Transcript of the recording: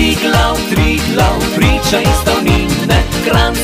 Triglav, Triglav, priča iz davnine, kranske